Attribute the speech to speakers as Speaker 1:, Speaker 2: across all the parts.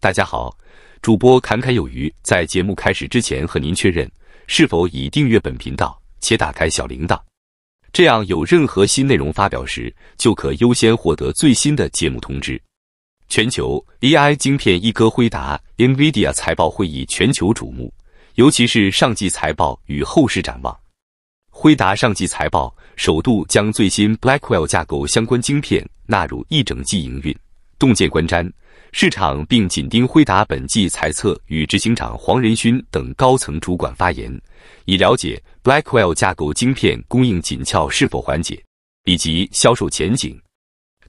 Speaker 1: 大家好，主播侃侃有余。在节目开始之前，和您确认是否已订阅本频道且打开小铃铛，这样有任何新内容发表时，就可优先获得最新的节目通知。全球 AI 晶片一哥辉达 （NVIDIA） 财报会议全球瞩目，尤其是上季财报与后市展望。辉达上季财报首度将最新 Blackwell 架构相关晶片纳入一整季营运，洞见观瞻。市场并紧盯辉达本季财测与执行长黄仁勋等高层主管发言，以了解 Blackwell 架构晶片供应紧俏是否缓解，以及销售前景。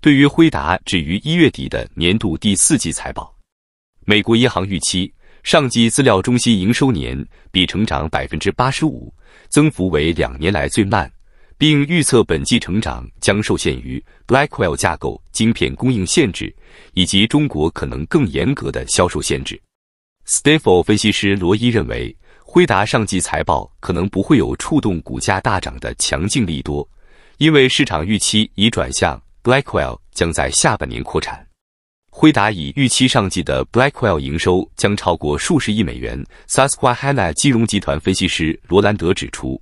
Speaker 1: 对于辉达止于一月底的年度第四季财报，美国银行预期上季资料中心营收年比成长百分之八十五，增幅为两年来最慢。并预测本季成长将受限于 Blackwell 架构晶片供应限制，以及中国可能更严格的销售限制。Stifel 分析师罗伊认为，辉达上季财报可能不会有触动股价大涨的强劲利多，因为市场预期已转向 Blackwell 将在下半年扩产。辉达已预期上季的 Blackwell 营收将超过数十亿美元。Susquehanna 金融集团分析师罗兰德指出。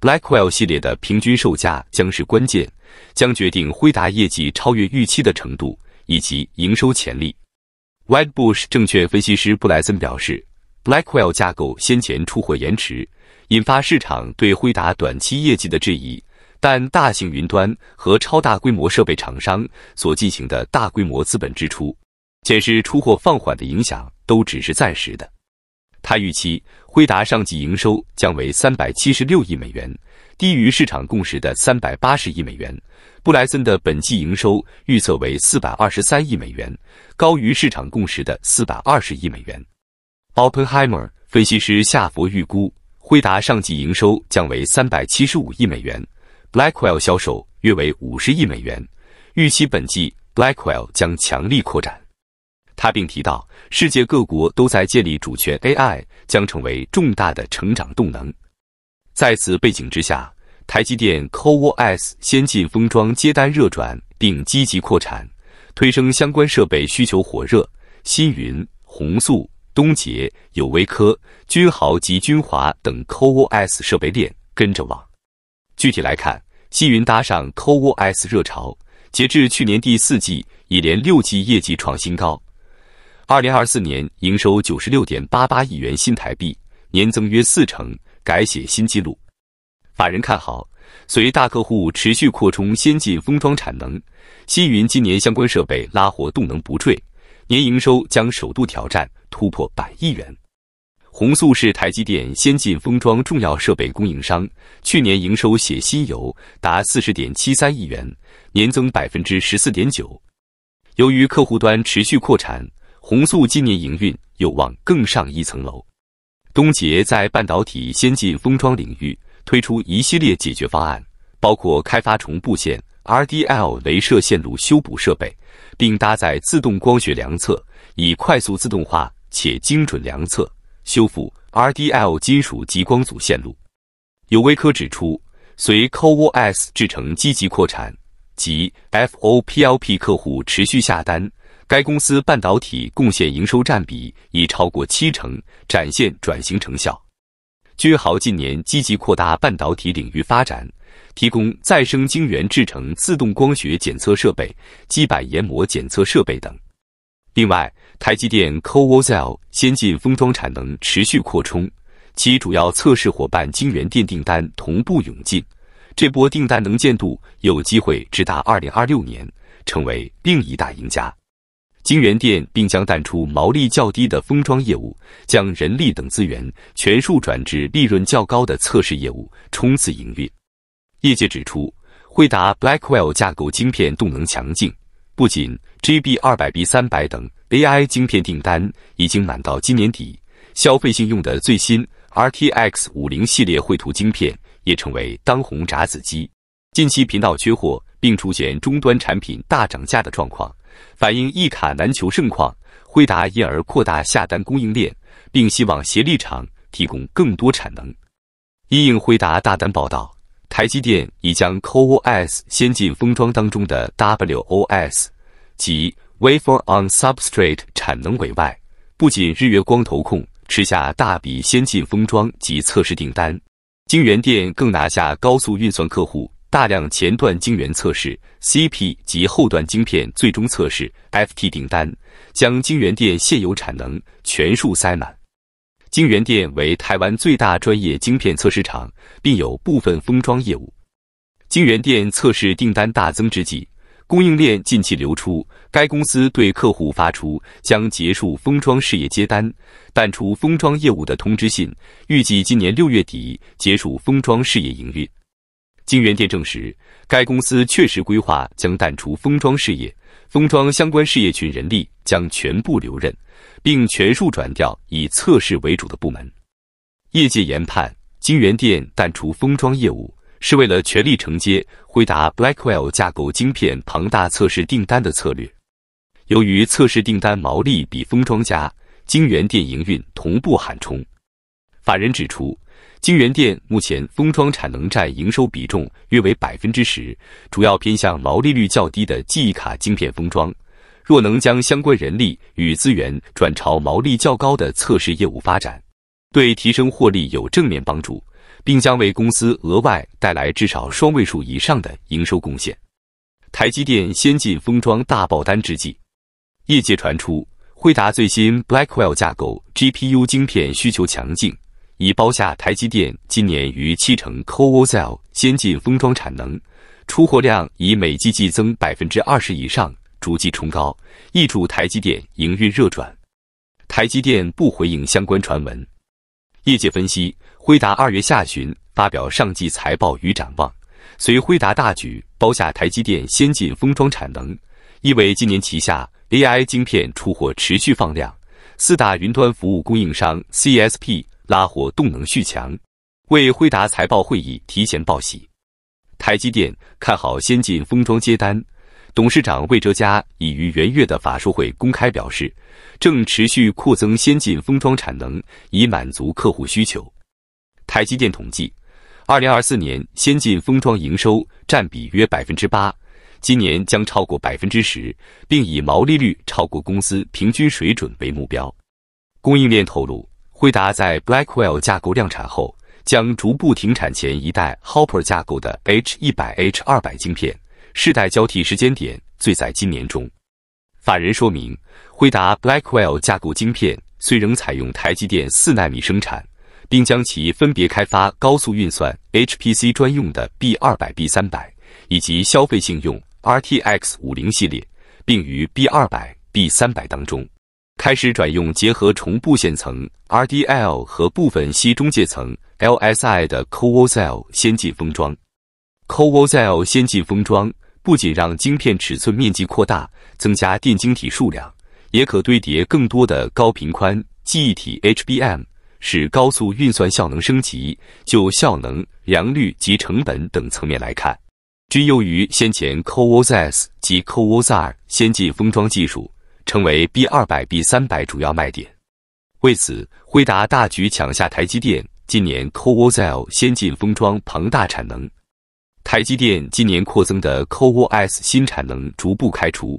Speaker 1: Blackwell 系列的平均售价将是关键，将决定辉达业绩超越预期的程度以及营收潜力。Whitebush 证券分析师布莱森表示，Blackwell 架构先前出货延迟，引发市场对辉达短期业绩的质疑。但大型云端和超大规模设备厂商所进行的大规模资本支出，显示出货放缓的影响都只是暂时的。他预期。辉达上季营收将为三百七十六亿美元，低于市场共识的三百八十亿美元。布莱森的本季营收预测为四百二十三亿美元，高于市场共识的四百二十亿美元。Openheimer 分析师夏佛预估，辉达上季营收将为三百七十五亿美元，Blackwell 销售约为五十亿美元，预期本季 Blackwell 将强力扩展。他并提到，世界各国都在建立主权，AI 将成为重大的成长动能。在此背景之下，台积电 CoWoS 先进封装接单热转，并积极扩产，推升相关设备需求火热。新云、宏塑、东捷、友微科、君豪及君华等 CoWoS 设备链跟着往。具体来看，新云搭上 CoWoS 热潮，截至去年第四季，已连六季业绩创新高。二零二四年营收九十六点八八亿元新台币，年增约四成，改写新纪录。法人看好，随大客户持续扩充先进封装产能，新云今年相关设备拉活动能不坠，年营收将首度挑战突破百亿元。宏塑是台积电先进封装重要设备供应商，去年营收写新油达四十点七三亿元，年增百分之十四点九。由于客户端持续扩产。宏素今年营运有望更上一层楼。东捷在半导体先进封装领域推出一系列解决方案，包括开发重布线 RDL 镭射线路修补设备，并搭载自动光学量测，以快速自动化且精准量测修复 RDL 金属极光组线路。友微科指出，随 CoWoS 制程积极扩产及 FOPLP 客户持续下单。该公司半导体贡献营收占比已超过七成，展现转型成效。君豪近年积极扩大半导体领域发展，提供再生晶圆制成自动光学检测设备、基板研磨检测设备等。另外，台积电 CoWoS 先进封装产能持续扩充，其主要测试伙伴晶圆店订单同步涌进，这波订单能见度有机会直达二零二六年，成为另一大赢家。晶圆店并将淡出毛利较低的封装业务，将人力等资源全数转至利润较高的测试业务，冲刺营运。业界指出，惠达 Blackwell 架构晶片动能强劲，不仅 GB 二百 B 三百等 AI 晶片订单已经满到今年底，消费性用的最新 RTX 五零系列绘图晶片也成为当红炸子鸡。近期频道缺货，并出现终端产品大涨价的状况。反映一卡难求盛况，辉达因而扩大下单供应链，并希望协力厂提供更多产能。一应辉达大单报道，台积电已将 COOS 先进封装当中的 WOS 及 Wafer on Substrate 产能委外，不仅日月光投控吃下大笔先进封装及测试订单，晶圆店更拿下高速运算客户大量前段晶圆测试 （CP） 及后段晶片最终测试 （FT） 订单，将晶圆店现有产能全数塞满。晶圆店为台湾最大专业晶片测试厂，并有部分封装业务。晶圆店测试订单大增之际。供应链近期流出，该公司对客户发出将结束封装事业接单、淡出封装业务的通知信，预计今年六月底结束封装事业营运。晶圆店证实，该公司确实规划将淡出封装事业，封装相关事业群人力将全部留任，并全数转调以测试为主的部门。业界研判，晶圆店淡出封装业务。是为了全力承接辉达 Blackwell 架构晶片庞大测试订单的策略。由于测试订单毛利比封装佳，晶圆店营运同步喊冲。法人指出，晶圆店目前封装产能占营收比重约为百分之十，主要偏向毛利率较低的记忆卡晶片封装。若能将相关人力与资源转朝毛利较高的测试业务发展，对提升获利有正面帮助。并将为公司额外带来至少双位数以上的营收贡献。台积电先进封装大爆单之际，业界传出惠达最新 Blackwell 架构 GPU 晶片需求强劲，已包下台积电今年逾七成 CoWoS 先进封装产能，出货量以每季季增百分之二十以上，逐季冲高，挹注台积电营运热转。台积电不回应相关传闻。业界分析。辉达二月下旬发表上季财报与展望，随辉达大举包下台积电先进封装产能，意味今年旗下 AI 晶片出货持续放量，四大云端服务供应商 CSP 拉货动能续强，为辉达财报会议提前报喜。台积电看好先进封装接单，董事长魏哲嘉已于元月的法说会公开表示，正持续扩增先进封装产能，以满足客户需求。台积电统计，二零二四年先进封装营收占比约百分之八，今年将超过百分之十，并以毛利率超过公司平均水准为目标。供应链透露，辉达在 Blackwell 架构量产后，将逐步停产前一代 Hopper 架构的 H 一百 H 二百晶片，世代交替时间点最在今年中。法人说明，辉达 Blackwell 架构晶片虽仍采用台积电四纳米生产。并将其分别开发高速运算 HPC 专用的 B 二百 B 三百以及消费性用 RTX 五零系列，并于 B 二百 B 三百当中开始转用结合重布线层 RDL 和部分矽中介层 LSI 的 COWOSL 先进封装。COWOSL 先进封装不仅让晶片尺寸面积扩大，增加电晶体数量，也可堆叠更多的高频宽记忆体 HBM。使高速运算效能升级，就效能、良率及成本等层面来看，均优于先前 COWOSS 及 COWOSR 先进封装技术，成为 B 二百 B 三百主要卖点。为此，辉达大举抢下台积电今年 CoWoS-L 先进封装庞大产能。台积电今年扩增的 CoWoS 新产能逐步开出，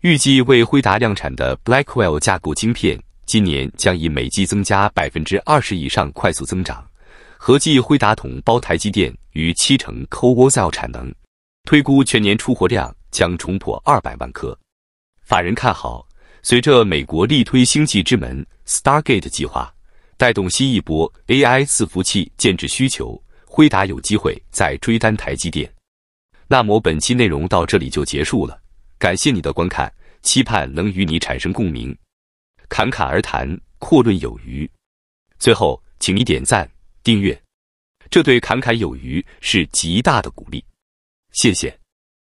Speaker 1: 预计为辉达量产的 Blackwell 架构晶片。今年将以每季增加百分之二十以上快速增长，合计辉达统包台积电逾七成 CoWoS-L 产能，推估全年出货量将冲破二百万颗。法人看好，随着美国力推星际之门 Stargate 计划，带动新一波 AI 伺服器建制需求，辉达有机会再追单台积电。那么本期内容到这里就结束了，感谢你的观看，期盼能与你产生共鸣。侃侃而谈，阔论有余。最后，请你点赞、订阅，这对侃侃有余是极大的鼓励。谢谢。